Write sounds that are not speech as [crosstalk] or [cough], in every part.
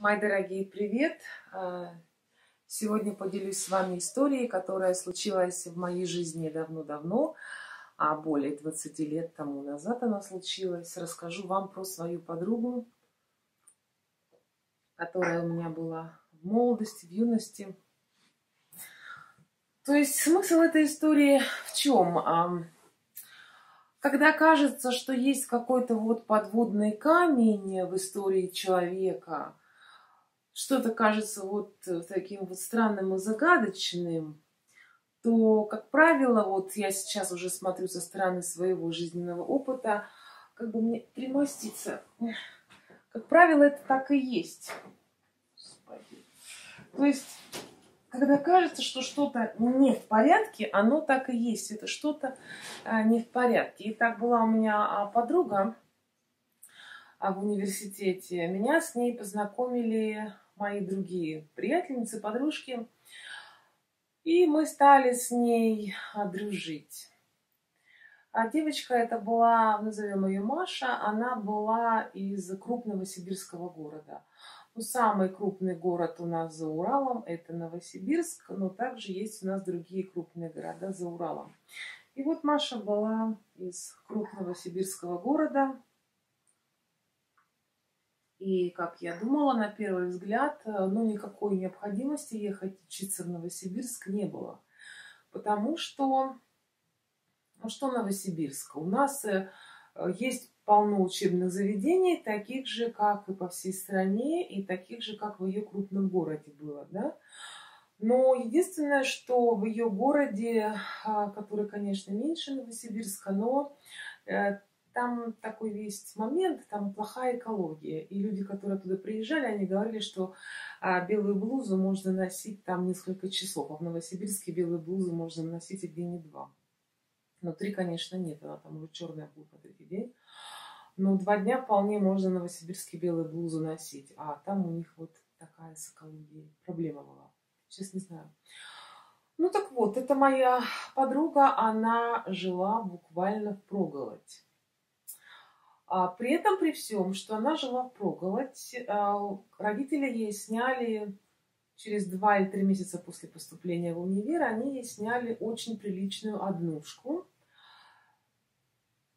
Мои дорогие, привет! А, сегодня поделюсь с вами историей, которая случилась в моей жизни давно-давно, а более 20 лет тому назад она случилась. Расскажу вам про свою подругу, которая у меня была в молодости, в юности. То есть смысл этой истории в чем? Когда кажется, что есть какой-то вот подводный камень в истории человека – что-то кажется вот э, таким вот странным и загадочным, то, как правило, вот я сейчас уже смотрю со стороны своего жизненного опыта, как бы мне примоститься. Как правило, это так и есть. Господи. То есть, когда кажется, что что-то не в порядке, оно так и есть. Это что-то а, не в порядке. И так была у меня а, подруга, а в университете. Меня с ней познакомили мои другие приятельницы, подружки. И мы стали с ней а, дружить. А девочка это была, назовем ее Маша, она была из крупного сибирского города. Ну, самый крупный город у нас за Уралом – это Новосибирск, но также есть у нас другие крупные города за Уралом. И вот Маша была из крупного сибирского города, и, как я думала, на первый взгляд, э, ну, никакой необходимости ехать учиться в Новосибирск не было. Потому что, ну, что Новосибирск? У нас э, есть полно учебных заведений, таких же, как и по всей стране, и таких же, как в ее крупном городе было, да? Но единственное, что в ее городе, а, который, конечно, меньше Новосибирска, но э, там такой весь момент, там плохая экология. И люди, которые туда приезжали, они говорили, что а, белую блузу можно носить там несколько часов, а в Новосибирске белую блузу можно носить и день, и два. Внутри, конечно, нет, она там уже черная будет на третий день. Но два дня вполне можно в Новосибирске белую блузу носить. А там у них вот такая с экологией проблема была. Сейчас не знаю. Ну так вот, это моя подруга, она жила буквально в проголодь. А при этом, при всем, что она жила в проголодь, а, родители ей сняли через два или три месяца после поступления в универ, они ей сняли очень приличную однушку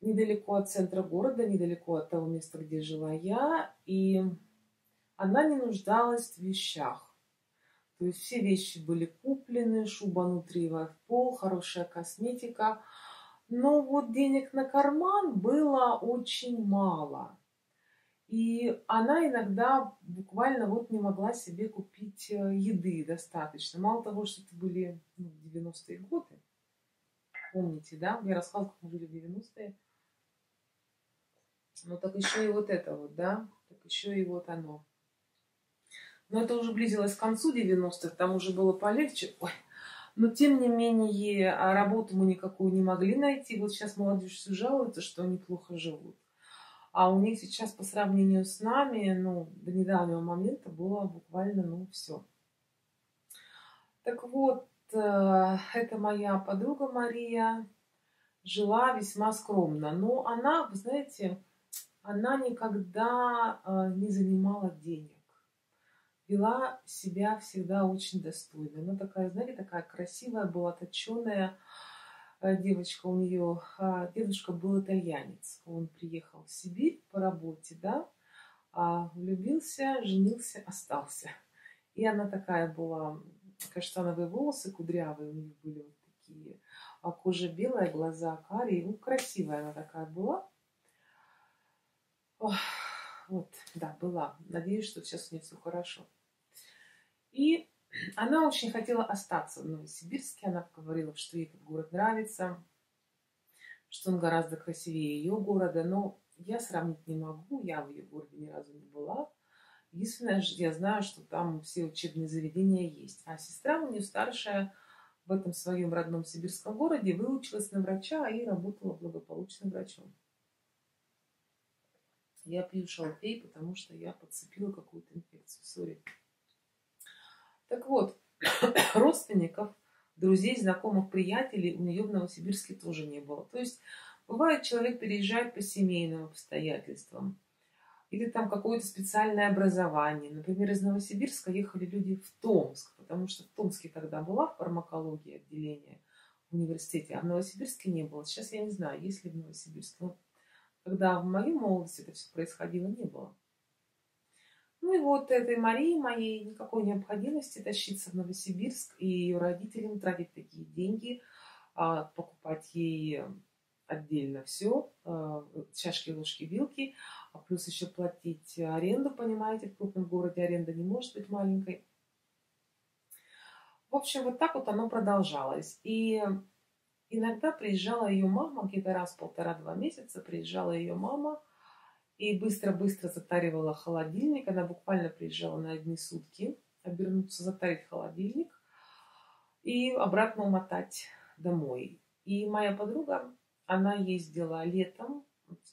недалеко от центра города, недалеко от того места, где жила я, и она не нуждалась в вещах. То есть все вещи были куплены, шуба нутриевая в пол, хорошая косметика – но вот денег на карман было очень мало. И она иногда буквально вот не могла себе купить э, еды достаточно. Мало того, что это были ну, 90-е годы. Помните, да? Я рассказывала, как мы жили в 90-е. Ну так еще и вот это вот, да? Так еще и вот оно. Но это уже близилось к концу 90-х, там уже было полегче. Ой, но, тем не менее, а работу мы никакую не могли найти. Вот сейчас молодежь все жалуется, что они плохо живут. А у них сейчас по сравнению с нами, ну, до недавнего момента было буквально, ну, все. Так вот, э, это моя подруга Мария жила весьма скромно. Но она, вы знаете, она никогда э, не занимала денег вела себя всегда очень достойно. Она такая, знаете, такая красивая была, точеная э, девочка у нее. А, дедушка был итальянец. Он приехал в Сибирь по работе, да, а влюбился, женился, остался. И она такая была, каштановые волосы кудрявые у нее были вот такие, а кожа белая, глаза карие. Ну, красивая она такая была. Ох, вот, да, была. Надеюсь, что сейчас у нее все хорошо. И она очень хотела остаться в Новосибирске. Она говорила, что ей этот город нравится, что он гораздо красивее ее города. Но я сравнить не могу. Я в ее городе ни разу не была. Единственное, я знаю, что там все учебные заведения есть. А сестра у нее старшая в этом своем родном сибирском городе выучилась на врача и работала благополучным врачом. Я пью шалфей, потому что я подцепила какую-то инфекцию. Сори. Так вот, [coughs] родственников, друзей, знакомых, приятелей у нее в Новосибирске тоже не было. То есть, бывает, человек переезжает по семейным обстоятельствам. или там какое-то специальное образование. Например, из Новосибирска ехали люди в Томск, потому что в Томске тогда была фармакология отделение в университете, а в Новосибирске не было. Сейчас я не знаю, есть ли в Новосибирске. Но когда в моей молодости это все происходило, не было. Ну и вот этой Марии моей никакой необходимости тащиться в Новосибирск и ее родителям тратить такие деньги, а, покупать ей отдельно все, а, чашки, ложки, вилки, а плюс еще платить аренду, понимаете, в крупном городе аренда не может быть маленькой. В общем, вот так вот оно продолжалось. И иногда приезжала ее мама, где-то раз полтора-два месяца приезжала ее мама и быстро-быстро затаривала холодильник. Она буквально приезжала на одни сутки обернуться, затарить холодильник и обратно умотать домой. И моя подруга, она ездила летом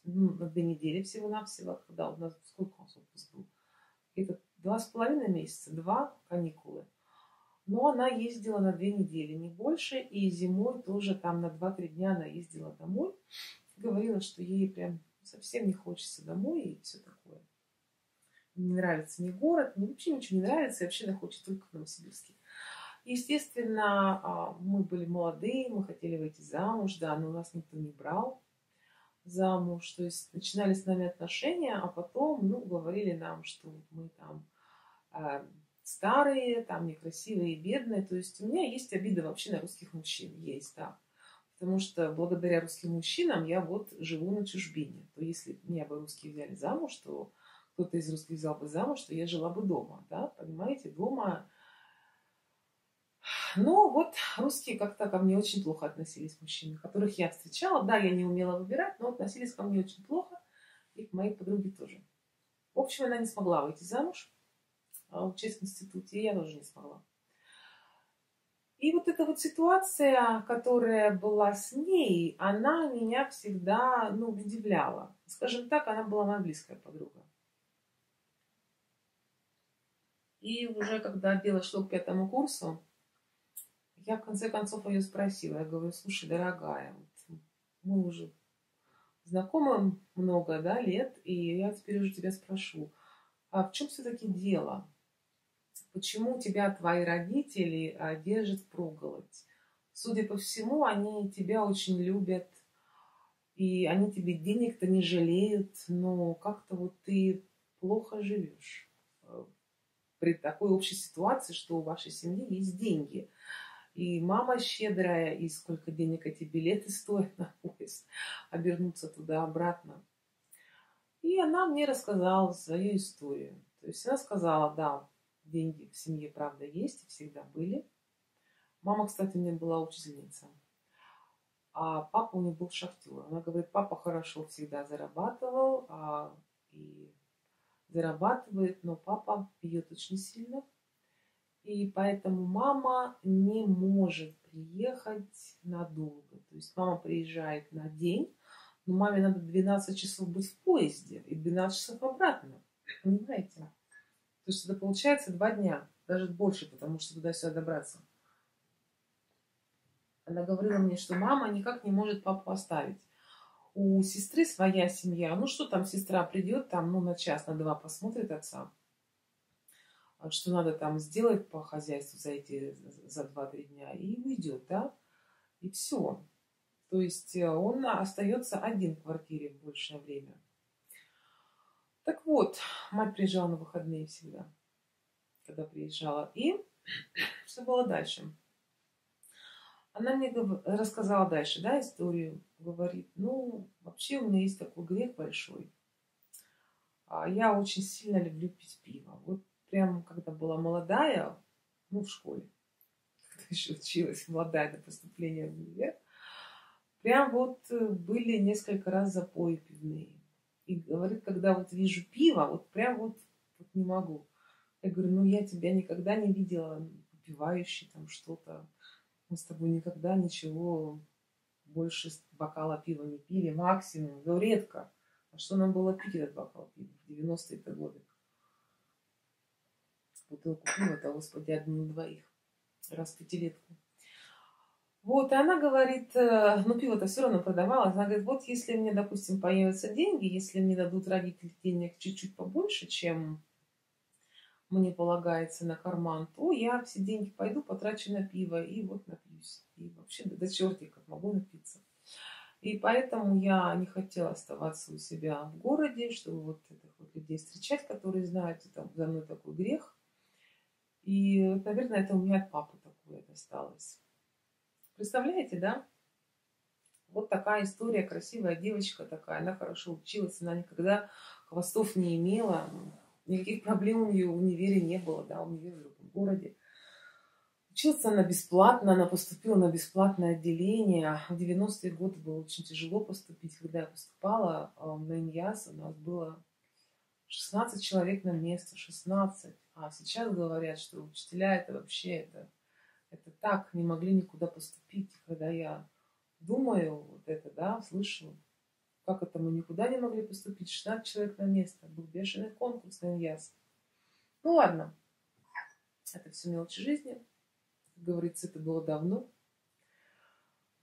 ну, на две недели всего-навсего, когда у нас, сколько у нас отпуск был? Это два с половиной месяца, два каникулы. Но она ездила на две недели, не больше, и зимой тоже там на два-три дня она ездила домой. Говорила, что ей прям совсем не хочется домой и все такое. Не нравится ни город, ни вообще ничего не нравится, и вообще хочет только в Новосибирске. Естественно, а, мы были молодые, мы хотели выйти замуж, да, но нас никто не брал замуж, то есть начинали с нами отношения, а потом, ну, говорили нам, что мы там э, старые, там некрасивые бедные, то есть у меня есть обида вообще на русских мужчин, есть, да, потому что благодаря русским мужчинам я вот живу на чужбине, то если меня бы русские взяли замуж, то кто-то из русских взял бы замуж, то я жила бы дома, да, понимаете, дома но вот русские как-то ко мне очень плохо относились, мужчины, которых я встречала. Да, я не умела выбирать, но относились ко мне очень плохо. И к моей подруге тоже. В общем, она не смогла выйти замуж, а учиться в институте, и я тоже не смогла. И вот эта вот ситуация, которая была с ней, она меня всегда, ну, удивляла. Скажем так, она была моя близкая подруга. И уже когда дело шло к пятому курсу, я в конце концов ее спросила. Я говорю, слушай, дорогая, вот мы уже знакомы много да, лет, и я теперь уже тебя спрошу, а в чем все-таки дело? Почему тебя твои родители а, держат впроголодь? Судя по всему, они тебя очень любят, и они тебе денег-то не жалеют, но как-то вот ты плохо живешь э, при такой общей ситуации, что у вашей семьи есть деньги и мама щедрая, и сколько денег эти билеты [laughs] стоят на поезд, обернуться туда-обратно. И она мне рассказала свою историю. То есть она сказала, да, деньги в семье, правда, есть, всегда были. Мама, кстати, у меня была учительница. А папа у нее был шахтер. Она говорит, папа хорошо всегда зарабатывал а, и зарабатывает, но папа пьет очень сильно – и поэтому мама не может приехать надолго. То есть мама приезжает на день, но маме надо 12 часов быть в поезде и 12 часов обратно. Понимаете? То есть это получается два дня, даже больше, потому что туда-сюда добраться. Она говорила мне, что мама никак не может папу оставить. У сестры своя семья. Ну что там, сестра придет, там, ну, на час, на два посмотрит отца. А что надо там сделать по хозяйству за эти за 2-3 дня и уйдет, да, и все. То есть э, он остается один в квартире в большее время. Так вот, мать приезжала на выходные всегда, когда приезжала. И [coughs] что было дальше? Она мне рассказала дальше, да, историю. Говорит, ну, вообще у меня есть такой грех большой. А я очень сильно люблю пить пиво. Вот прям, когда была молодая, ну, в школе, [laughs] когда еще училась, молодая до поступления в универ, прям вот э, были несколько раз запои пивные. И говорит, когда вот вижу пиво, вот прям вот, вот не могу. Я говорю, ну я тебя никогда не видела выпивающей там что-то. Мы с тобой никогда ничего больше бокала пива не пили, максимум, ну редко. А что нам было пить этот бокал пива в 90-е годы? бутылку пива, это, господи, одну на двоих. Раз в пятилетку. Вот, и она говорит, э, ну пиво-то все равно продавалось, она говорит, вот если мне, допустим, появятся деньги, если мне дадут родители денег чуть-чуть побольше, чем мне полагается на карман, то я все деньги пойду потрачу на пиво и вот напьюсь. И вообще до, до чертиков могу напиться. И поэтому я не хотела оставаться у себя в городе, чтобы вот этих вот людей встречать, которые знают, там за мной такой грех. И, наверное, это у меня от папы такое досталось. Представляете, да? Вот такая история, красивая девочка такая, она хорошо училась, она никогда хвостов не имела, никаких проблем у нее в универе не было, да, универ в другом городе. Училась она бесплатно, она поступила на бесплатное отделение. В 90-е годы было очень тяжело поступить. Когда я поступала на ИНЯС, у нас было 16 человек на место, 16. А сейчас говорят, что учителя это вообще это, это так, не могли никуда поступить. Когда я думаю вот это, да, слышу, как это мы никуда не могли поступить, 16 человек на место, был бешеный конкурс на ИНЯС. Ну ладно, это все мелочи жизни. Как говорится, это было давно.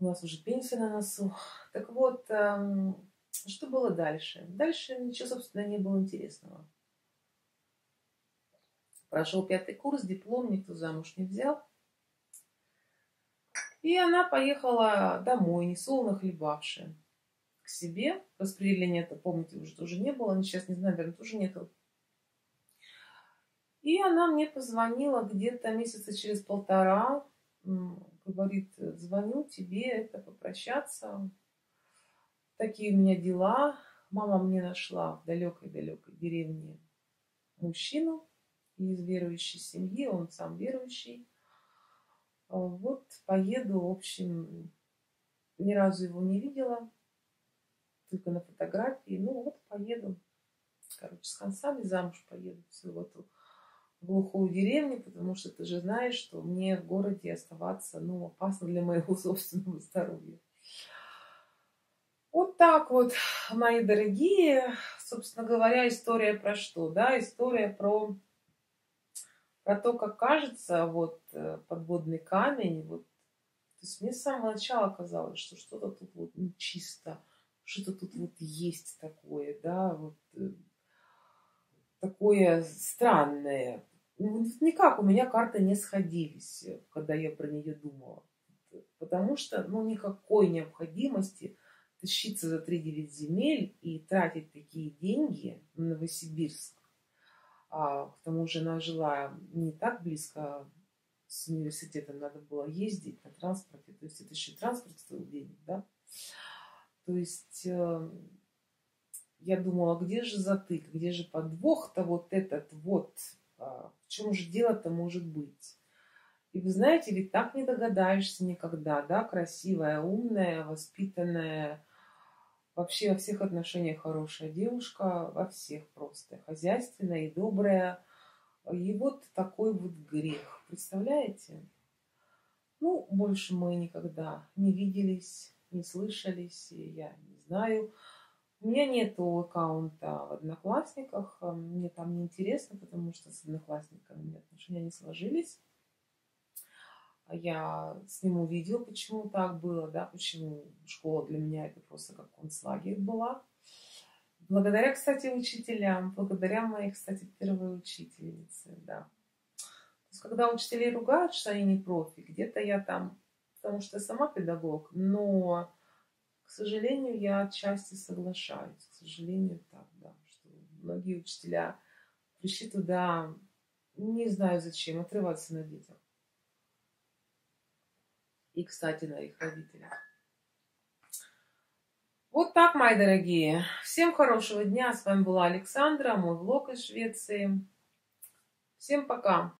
У нас уже пенсия на носу. Так вот, эм, что было дальше? Дальше ничего, собственно, не было интересного. Прошел пятый курс, диплом никто замуж не взял. И она поехала домой, не солоно хлебавшая, к себе. Распределения-то, помните, уже тоже не было. Сейчас, не знаю, наверное, тоже нету. И она мне позвонила где-то месяца через полтора. Говорит, звоню тебе, это попрощаться. Такие у меня дела. Мама мне нашла в далекой-далекой деревне мужчину, из верующей семьи, он сам верующий. Вот поеду, в общем, ни разу его не видела, только на фотографии. Ну вот поеду, короче, с концами замуж поеду в эту глухую деревню, потому что ты же знаешь, что мне в городе оставаться, ну, опасно для моего [laughs] собственного здоровья. Вот так вот, мои дорогие, собственно говоря, история про что, да, история про про то, как кажется, вот э, подводный камень, вот, то есть мне с самого начала казалось, что что-то тут вот нечисто, что-то тут вот есть такое, да, вот э, такое странное. Ну, никак у меня карты не сходились, когда я про нее думала. Потому что, ну, никакой необходимости тащиться за 3-9 земель и тратить такие деньги на Новосибирск а, к тому же она жила не так близко с университетом, надо было ездить на транспорте. То есть это еще транспорт стоил денег, да? То есть э, я думала, где же затык, где же подвох-то вот этот вот, а, в чем же дело-то может быть? И вы знаете, ведь так не догадаешься никогда, да, красивая, умная, воспитанная, Вообще во всех отношениях хорошая девушка, во всех просто. Хозяйственная и добрая. И вот такой вот грех. Представляете? Ну, больше мы никогда не виделись, не слышались, и я не знаю. У меня нету аккаунта в Одноклассниках, мне там не интересно, потому что с Одноклассниками отношения не сложились. Я сниму видео, почему так было, да, почему школа для меня это просто как концлагерь была. Благодаря, кстати, учителям, благодаря моей, кстати, первой учительнице, да. То есть, когда учителей ругают, что они не профи, где-то я там, потому что я сама педагог, но, к сожалению, я отчасти соглашаюсь, к сожалению, так, да, что многие учителя пришли туда, не знаю зачем, отрываться на детях и, кстати, на их родителях. Вот так, мои дорогие. Всем хорошего дня. С вами была Александра, мой влог из Швеции. Всем пока.